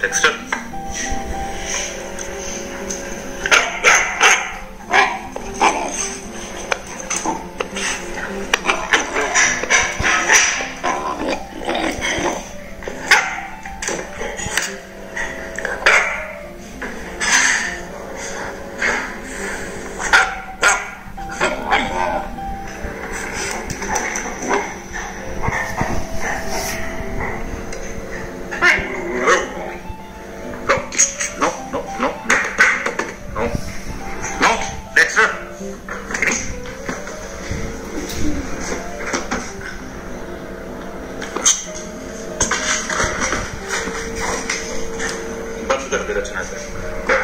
Dexter. 把桌子给它拆了。